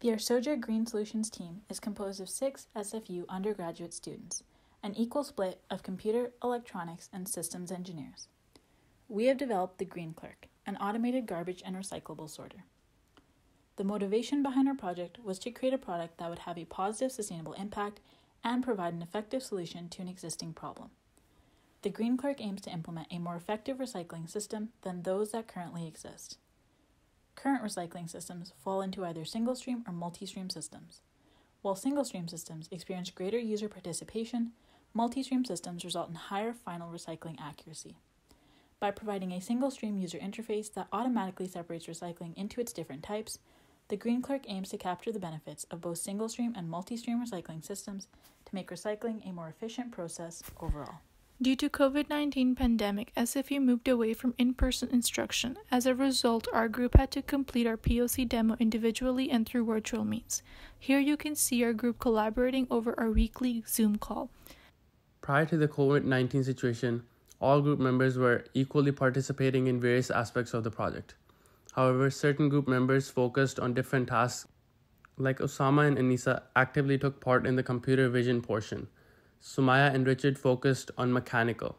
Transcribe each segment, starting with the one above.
The Arsoja Green Solutions team is composed of six SFU undergraduate students, an equal split of computer, electronics, and systems engineers. We have developed the Green Clerk, an automated garbage and recyclable sorter. The motivation behind our project was to create a product that would have a positive sustainable impact and provide an effective solution to an existing problem. The Green Clerk aims to implement a more effective recycling system than those that currently exist. Current recycling systems fall into either single stream or multi stream systems. While single stream systems experience greater user participation, multi stream systems result in higher final recycling accuracy. By providing a single stream user interface that automatically separates recycling into its different types, the Green Clerk aims to capture the benefits of both single stream and multi stream recycling systems to make recycling a more efficient process overall. Due to COVID-19 pandemic, SFU moved away from in-person instruction. As a result, our group had to complete our POC demo individually and through virtual means. Here you can see our group collaborating over our weekly Zoom call. Prior to the COVID 19 situation, all group members were equally participating in various aspects of the project. However, certain group members focused on different tasks, like Osama and Anysa actively took part in the computer vision portion Sumaiya and Richard focused on mechanical,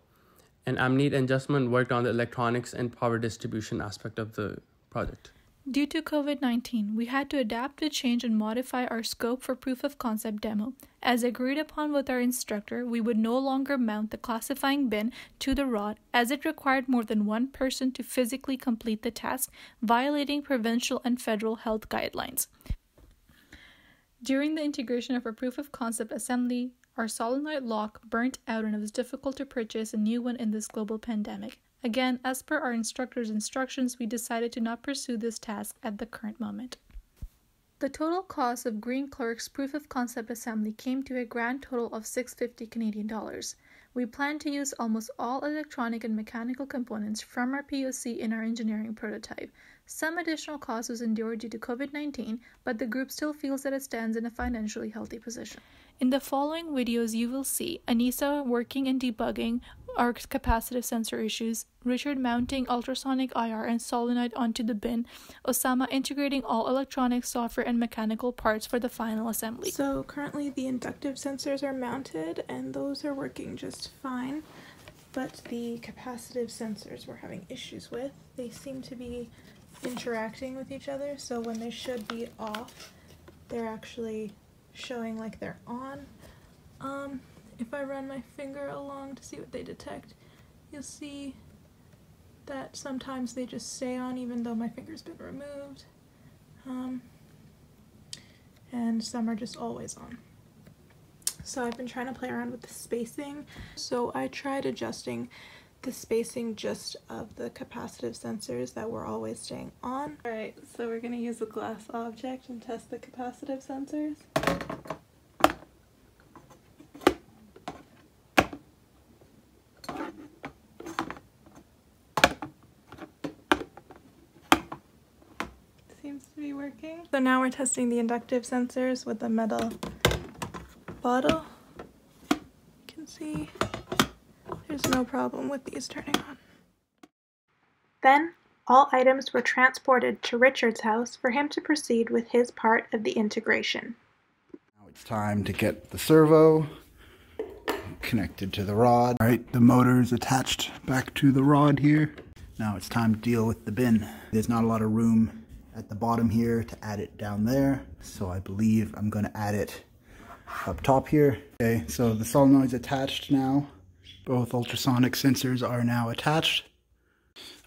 and Amneet and Jasman worked on the electronics and power distribution aspect of the project. Due to COVID 19, we had to adapt to change and modify our scope for proof of concept demo. As agreed upon with our instructor, we would no longer mount the classifying bin to the rod as it required more than one person to physically complete the task, violating provincial and federal health guidelines. During the integration of our proof of concept assembly, our solenoid lock burnt out and it was difficult to purchase a new one in this global pandemic. Again, as per our instructor's instructions, we decided to not pursue this task at the current moment. The total cost of Green Clerk's proof of concept assembly came to a grand total of 650 Canadian dollars. We plan to use almost all electronic and mechanical components from our POC in our engineering prototype. Some additional cost was endured due to COVID 19, but the group still feels that it stands in a financially healthy position. In the following videos, you will see Anysa working and debugging our capacitive sensor issues, Richard mounting ultrasonic IR and solenoid onto the bin, Osama integrating all electronic software and mechanical parts for the final assembly. So currently the inductive sensors are mounted and those are working just fine, but the capacitive sensors we're having issues with. They seem to be interacting with each other, so when they should be off, they're actually showing like they're on. Um, if I run my finger along to see what they detect, you'll see that sometimes they just stay on even though my finger's been removed. Um, and some are just always on. So I've been trying to play around with the spacing. So I tried adjusting the spacing just of the capacitive sensors that were always staying on. Alright, so we're going to use a glass object and test the capacitive sensors. Seems to be working. So now we're testing the inductive sensors with the metal bottle. You can see there's no problem with these turning on. Then, all items were transported to Richard's house for him to proceed with his part of the integration. Now it's time to get the servo connected to the rod. All right, the motor is attached back to the rod here. Now it's time to deal with the bin. There's not a lot of room at the bottom here to add it down there. So I believe I'm gonna add it up top here. Okay, so the solenoid's attached now. Both ultrasonic sensors are now attached.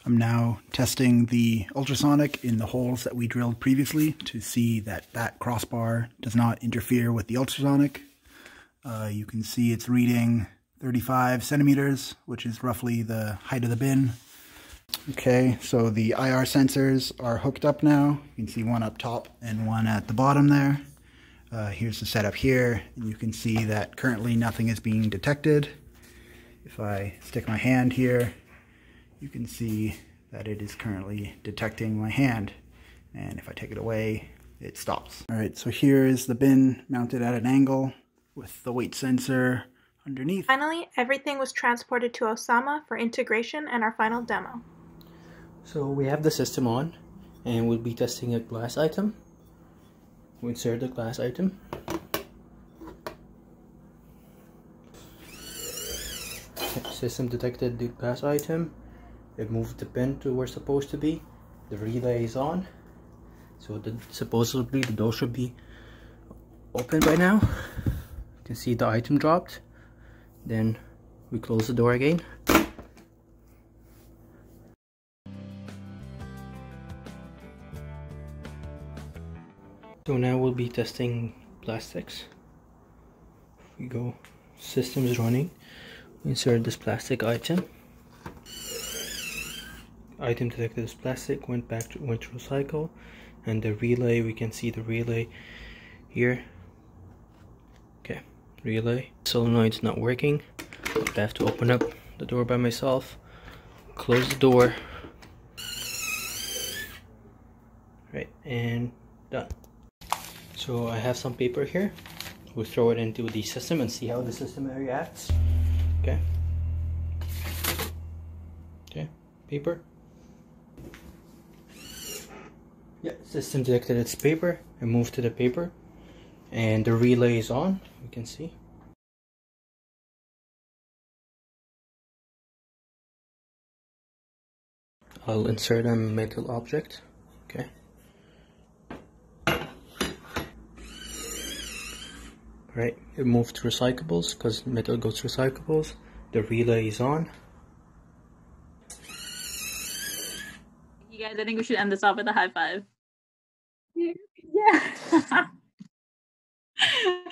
I'm now testing the ultrasonic in the holes that we drilled previously to see that that crossbar does not interfere with the ultrasonic. Uh, you can see it's reading 35 centimeters, which is roughly the height of the bin. Okay, so the IR sensors are hooked up now. You can see one up top and one at the bottom there. Uh, here's the setup here. And You can see that currently nothing is being detected. If I stick my hand here, you can see that it is currently detecting my hand. And if I take it away, it stops. All right, so here is the bin mounted at an angle with the weight sensor underneath. Finally, everything was transported to Osama for integration and our final demo. So we have the system on and we'll be testing a glass item. we insert the glass item. System detected the glass item. It moved the pin to where it's supposed to be. The relay is on. So the, supposedly the door should be open by now. You can see the item dropped. Then we close the door again. So now we'll be testing plastics. We go systems running. Insert this plastic item. Item detected as plastic, went back to went through cycle, and the relay we can see the relay here. Okay, relay. Solenoid's not working. I have to open up the door by myself. Close the door. Right, and done. So I have some paper here. We'll throw it into the system and see how the system reacts. Okay. Okay, paper. Yeah, system detected its paper and moved to the paper. And the relay is on, you can see. I'll insert a metal object. Okay. Right? It moved to recyclables because metal goes to recyclables. The relay is on. You guys i think we should end this off with a high five. Yeah